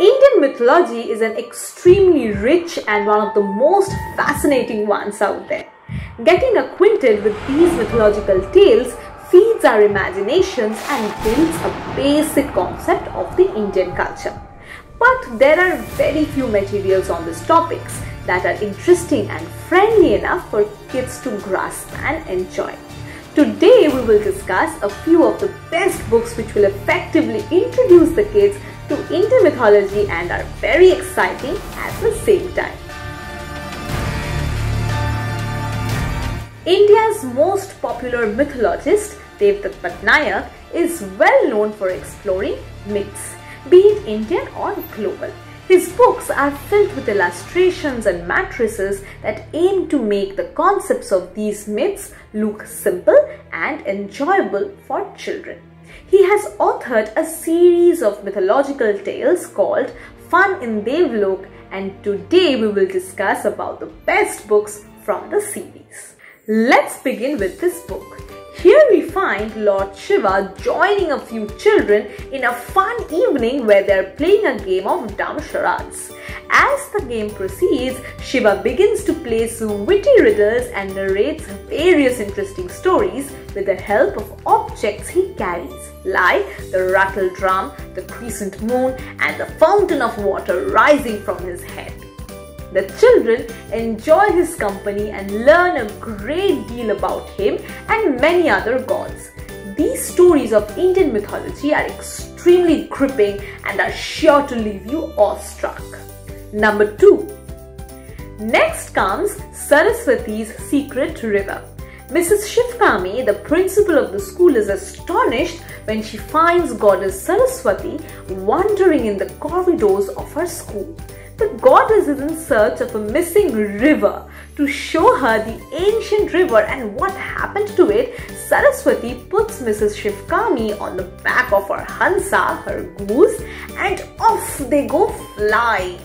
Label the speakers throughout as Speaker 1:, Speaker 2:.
Speaker 1: Indian mythology is an extremely rich and one of the most fascinating ones out there. Getting acquainted with these mythological tales feeds our imaginations and builds a basic concept of the Indian culture. But there are very few materials on these topics that are interesting and friendly enough for kids to grasp and enjoy. Today we will discuss a few of the best books which will effectively introduce the kids to Indian mythology and are very exciting at the same time. India's most popular mythologist, Devdutt Pattanaik, is well known for exploring myths, be it Indian or global. His books are filled with illustrations and matrices that aim to make the concepts of these myths look simple and enjoyable for children. He has authored a series of mythological tales called Fun in Devlok and today we will discuss about the best books from the series. Let's begin with this book. Here we find Lord Shiva joining a few children in a fun evening where they're playing a game of dumb charades. As the game proceeds, Shiva begins to play some witty riddles and narrates various interesting stories with the help of objects he carries, like the rattle drum, the crescent moon, and the fountain of water rising from his head. The children enjoy his company and learn a great deal about him and many other gods. These stories of Indian mythology are extremely gripping and are sure to leave you awestruck. Number 2. Next comes Saraswati's Secret River. Mrs. Shivkami, the principal of the school, is astonished when she finds goddess Saraswati wandering in the corridors of her school. The goddess is in search of a missing river. To show her the ancient river and what happened to it, Saraswati puts Mrs. Shivkami on the back of her Hansa, her goose, and off they go flying.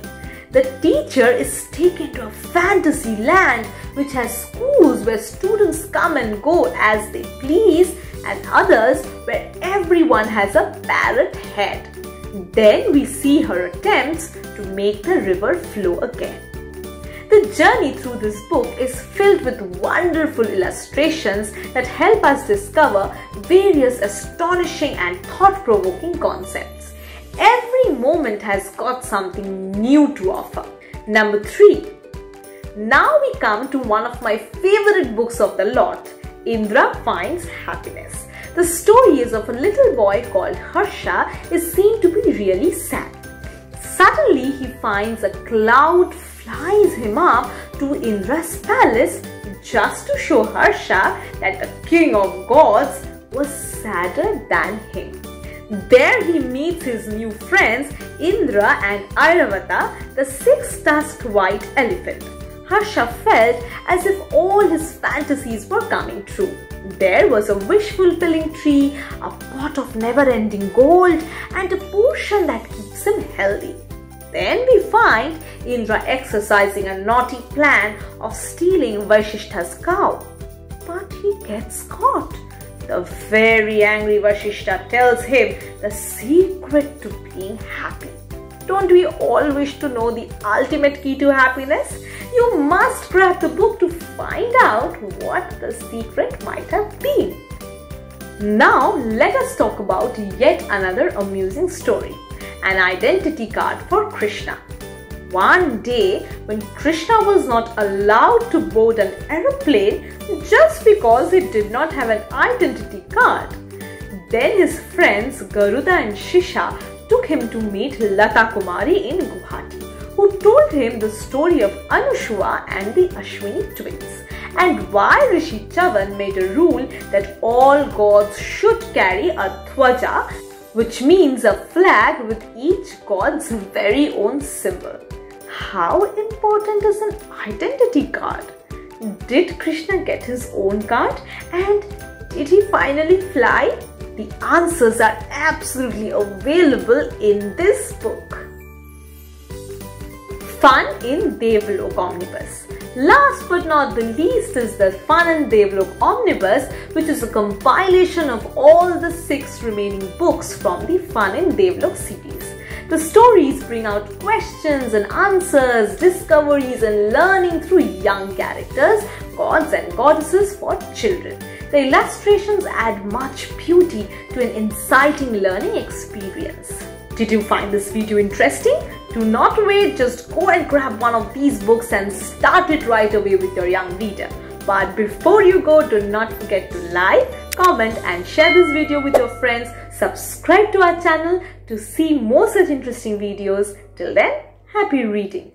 Speaker 1: The teacher is taken to a fantasy land which has schools where students come and go as they please and others where everyone has a parrot head. Then we see her attempts to make the river flow again. The journey through this book is filled with wonderful illustrations that help us discover various astonishing and thought-provoking concepts. Every moment has got something new to offer. Number 3. Now we come to one of my favorite books of the lot, Indra Finds Happiness. The story is of a little boy called Harsha is seen to be really sad. Suddenly he finds a cloud flies him up to Indra's palace just to show Harsha that the king of gods was sadder than him. There he meets his new friends Indra and Airavata, the six-tusked white elephant. Harsha felt as if all his fantasies were coming true. There was a wish-fulfilling tree, a pot of never-ending gold, and a potion that keeps him healthy. Then we find Indra exercising a naughty plan of stealing Vasishtha's cow. But he gets caught. The very angry Vasishtha tells him the secret to being happy. Don't we all wish to know the ultimate key to happiness? You must grab the book to find out what the secret might have been. Now let us talk about yet another amusing story, an identity card for Krishna. One day when Krishna was not allowed to board an aeroplane just because he did not have an identity card. Then his friends Garuda and Shesha took him to meet Lata Kumari in Guwahati, who told him the story of Anasuya and the Ashwini twins, and why Rishi Chyavan made a rule that all gods should carry a Dhwaja, which means a flag with each god's very own symbol. How important is an identity card? Did Krishna get his own card and did he finally fly? The answers are absolutely available in this book. Fun in Devlok Omnibus. Last but not the least is the Fun and Devlok Omnibus, which is a compilation of all the six remaining books from the Fun and Devlok series. The stories bring out questions and answers, discoveries and learning through young characters, gods and goddesses for children. The illustrations add much beauty to an inciting learning experience. Did you find this video interesting? Do not wait, just go and grab one of these books and start it right away with your young reader. But before you go, do not forget to like, comment and share this video with your friends. Subscribe to our channel to see more such interesting videos. Till then, happy reading.